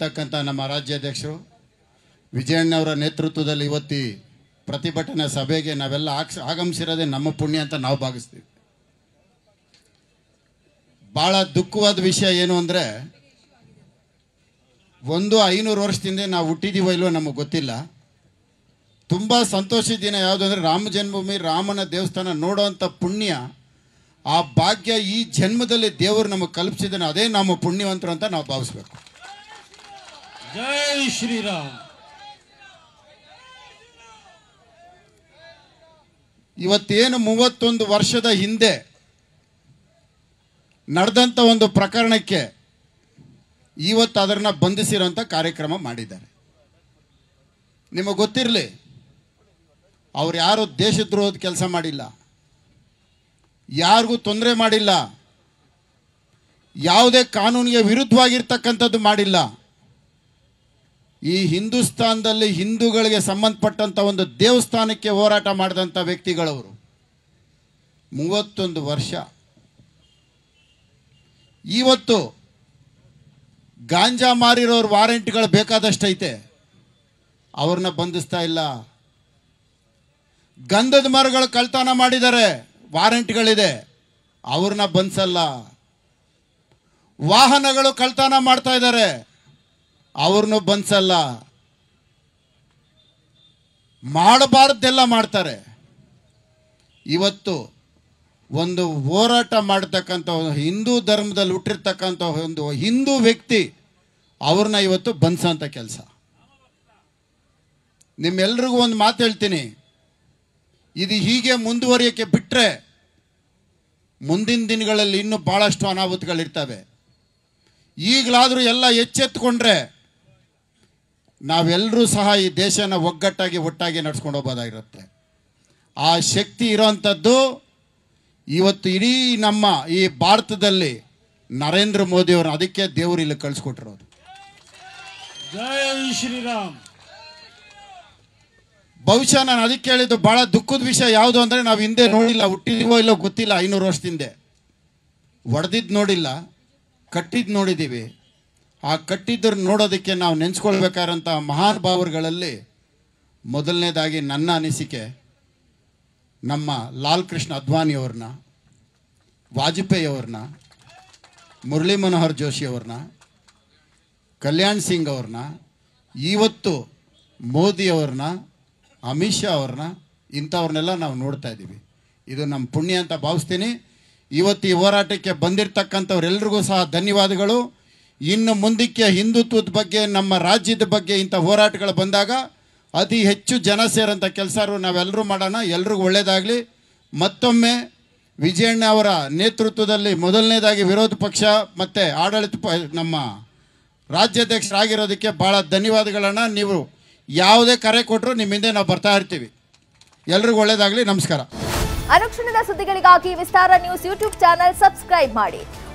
ಇರ್ತಕ್ಕಂಥ ನಮ್ಮ ರಾಜ್ಯಾಧ್ಯಕ್ಷರು ವಿಜಯಣ್ಣವರ ನೇತೃತ್ವದಲ್ಲಿ ಇವತ್ತಿ ಪ್ರತಿಭಟನಾ ಸಭೆಗೆ ನಾವೆಲ್ಲ ಆಕ್ಸ್, ಆಗಮಿಸಿರೋದೇ ನಮ್ಮ ಪುಣ್ಯ ಅಂತ ನಾವು ಭಾವಿಸ್ತೀವಿ. ಭಾಳ ದುಃಖವಾದ ವಿಷಯ ಏನು ಅಂದರೆ, ಒಂದು ಐನೂರು ವರ್ಷದಿಂದ ನಾವು ಹುಟ್ಟಿದ್ದೀವೋ ಇಲ್ವೋ ನಮಗೆ ಗೊತ್ತಿಲ್ಲ. ತುಂಬ ಸಂತೋಷದ ದಿನ ಯಾವುದು ಅಂದರೆ ರಾಮ ಜನ್ಮಭೂಮಿ, ರಾಮನ ದೇವಸ್ಥಾನ ನೋಡೋವಂಥ ಪುಣ್ಯ, ಆ ಭಾಗ್ಯ ಈ ಜನ್ಮದಲ್ಲಿ ದೇವರು ನಮಗೆ ಕಲ್ಪಿಸಿದ್ದಾನೆ ಅದೇ ನಮ್ಮ ಪುಣ್ಯವಂತರು ಅಂತ ನಾವು ಭಾವಿಸ್ಬೇಕು. ಜೈ ಶ್ರೀರಾಮ್. ಇವತ್ತೇನು ಮೂವತ್ತೊಂದು ವರ್ಷದ ಹಿಂದೆ ನಡೆದಂಥ ಒಂದು ಪ್ರಕರಣಕ್ಕೆ ಇವತ್ತು ಅದನ್ನು ಬಂಧಿಸಿರೋಂಥ ಕಾರ್ಯಕ್ರಮ ಮಾಡಿದ್ದಾರೆ. ನಿಮಗೆ ಗೊತ್ತಿರಲಿ, ಅವ್ರು ಯಾರು ದೇಶದ್ರೋಹದ ಕೆಲಸ ಮಾಡಿಲ್ಲ, ಯಾರಿಗೂ ತೊಂದರೆ ಮಾಡಿಲ್ಲ, ಯಾವುದೇ ಕಾನೂನಿಗೆ ವಿರುದ್ಧವಾಗಿರ್ತಕ್ಕಂಥದ್ದು ಮಾಡಿಲ್ಲ. ಈ ಹಿಂದೂಸ್ತಾನದಲ್ಲಿ ಹಿಂದೂಗಳಿಗೆ ಸಂಬಂಧಪಟ್ಟಂಥ ಒಂದು ದೇವಸ್ಥಾನಕ್ಕೆ ಹೋರಾಟ ಮಾಡಿದಂಥ ವ್ಯಕ್ತಿಗಳವರು. ಮೂವತ್ತೊಂದು ವರ್ಷ. ಇವತ್ತು ಗಾಂಜಾ ಮಾರಿರೋರು ವಾರೆಂಟ್ಗಳು ಬೇಕಾದಷ್ಟೈತೆ ಅವ್ರನ್ನ ಬಂಧಿಸ್ತಾ ಇಲ್ಲ. ಗಂಧದ ಮರಗಳು ಕಳ್ತನ ಮಾಡಿದ್ದಾರೆ ವಾರೆಂಟ್ಗಳಿದೆ. ಅವ್ರನ್ನ ಬಂಧಿಸಲ್ಲ. ವಾಹನಗಳು ಕಳ್ತನ ಮಾಡ್ತಾ ಇದ್ದಾರೆ. ಅವ್ರನ್ನೂ ಬನ್ಸಲ್ಲ ಮಾಡಬಾರ್ದೆಲ್ಲ ಮಾಡ್ತಾರೆ. ಇವತ್ತು ಒಂದು ಹೋರಾಟ ಮಾಡ್ತಕ್ಕಂಥ ಹಿಂದೂ ಧರ್ಮದಲ್ಲಿ ಹುಟ್ಟಿರ್ತಕ್ಕಂಥ ಒಂದು ಹಿಂದೂ ವ್ಯಕ್ತಿ ಅವ್ರನ್ನ ಇವತ್ತು ಬಂಧಿಸೋಂಥ ಕೆಲಸ. ನಿಮ್ಮೆಲ್ರಿಗೂ ಒಂದು ಮಾತು ಹೇಳ್ತೀನಿ. ಇದು ಹೀಗೆ ಮುಂದುವರಿಯೋಕ್ಕೆ ಬಿಟ್ಟರೆ ಮುಂದಿನ ದಿನಗಳಲ್ಲಿ ಇನ್ನೂ ಭಾಳಷ್ಟು ಅನಾಹುತಗಳಿರ್ತವೆ. ಈಗಲಾದರೂ ಎಲ್ಲ ಎಚ್ಚೆತ್ಕೊಂಡ್ರೆ ನಾವೆಲ್ಲರೂ ಸಹ ಈ ದೇಶನ ಒಗ್ಗಟ್ಟಾಗಿ ಒಟ್ಟಾಗಿ ನಡ್ಸ್ಕೊಂಡು ಹೋಗೋದಾಗಿರುತ್ತೆ ಆ ಶಕ್ತಿ ಇರೋವಂಥದ್ದು ಇವತ್ತು ಇಡೀ ನಮ್ಮ ಈ ಭಾರತದಲ್ಲಿ ನರೇಂದ್ರ ಮೋದಿಯವರು ಅದಕ್ಕೆ ದೇವರು ಇಲ್ಲಿ ಕಳಿಸ್ಕೊಟ್ಟಿರೋದು. ಜಯ ಶ್ರೀರಾಮ್. ಬಹುಶಃ ನಾನು ಅದಕ್ಕೆ ಹೇಳಿದ್ದು ಭಾಳ ದುಃಖದ ವಿಷಯ ಯಾವುದು ಅಂದರೆ ನಾವು ಹಿಂದೆ ನೋಡಿಲ್ಲ ಹುಟ್ಟಿದೀವೋ ಇಲ್ಲೋ ಗೊತ್ತಿಲ್ಲ ಐನೂರು ವರ್ಷದಿಂದ. ಒಡೆದಿದ್ದು ನೋಡಿಲ್ಲ ಕಟ್ಟಿದ್ದು ನೋಡಿದ್ದೀವಿ ಆ ಕಟ್ಟಿದ್ದರು ನೋಡೋದಕ್ಕೆ ನಾವು ನೆನೆಸ್ಕೊಳ್ಬೇಕಾದಂಥ ಮಹಾನುಭಾವರುಗಳಲ್ಲಿ ಮೊದಲನೇದಾಗಿ ನನ್ನ ಅನಿಸಿಕೆ, ನಮ್ಮ ಲಾಲ್ ಕೃಷ್ಣ ಅದ್ವಾನಿಯವ್ರನ್ನ ವಾಜಪೇಯಿ ಅವ್ರನ್ನ, ಮುರಳಿ ಮನೋಹರ್ ಜೋಶಿಯವ್ರನ್ನ ಕಲ್ಯಾಣ್ ಸಿಂಗ್ ಅವ್ರನ್ನ ಇವತ್ತು ಮೋದಿಯವ್ರನ್ನ ಅಮಿತ್ ಶಾ ಅವ್ರನ್ನ, ಇಂಥವ್ರನ್ನೆಲ್ಲ ನಾವು ನೋಡ್ತಾ ಇದ್ದೀವಿ. ಇದು ನಮ್ಮ ಪುಣ್ಯ ಅಂತ ಭಾವಿಸ್ತೀನಿ. ಇವತ್ತು ಈ ಹೋರಾಟಕ್ಕೆ ಬಂದಿರತಕ್ಕಂಥವ್ರೆಲ್ರಿಗೂ ಸಹ ಧನ್ಯವಾದಗಳು. ಇನ್ನು ಮುಂದಕ್ಕೆ ಹಿಂದುತ್ವದ ಬಗ್ಗೆ, ನಮ್ಮ ರಾಜ್ಯದ ಬಗ್ಗೆ ಇಂಥ ಹೋರಾಟಗಳು ಬಂದಾಗ ಅತಿ ಹೆಚ್ಚು ಜನ ಸೇರಂಥ ಕೆಲಸರು ನಾವೆಲ್ಲರೂ ಮಾಡೋಣ, ಎಲ್ರಿಗೂ ಒಳ್ಳೆಯದಾಗಲಿ ಮತ್ತೊಮ್ಮೆ ವಿಜಯಣ್ಣ ಅವರ ನೇತೃತ್ವದಲ್ಲಿ ಮೊದಲನೇದಾಗಿ ವಿರೋಧ ಪಕ್ಷ ಮತ್ತು ಆಡಳಿತ ಪ, ನಮ್ಮ ರಾಜ್ಯಾಧ್ಯಕ್ಷರಾಗಿರೋದಕ್ಕೆ ಭಾಳ ಧನ್ಯವಾದಗಳನ್ನು. ನೀವು ಯಾವುದೇ ಕರೆ ಕೊಟ್ಟರು ನಿಮ್ಮ ಹಿಂದೆ ನಾವು ಬರ್ತಾ ಇರ್ತೀವಿ. ಎಲ್ರಿಗೂ ಒಳ್ಳೆಯದಾಗಲಿ ನಮಸ್ಕಾರ. ಅನುಕ್ಷಣದ ಸುದ್ದಿಗಳಿಗಾಗಿ Vistara news YouTube channel subscribe ಮಾಡಿ.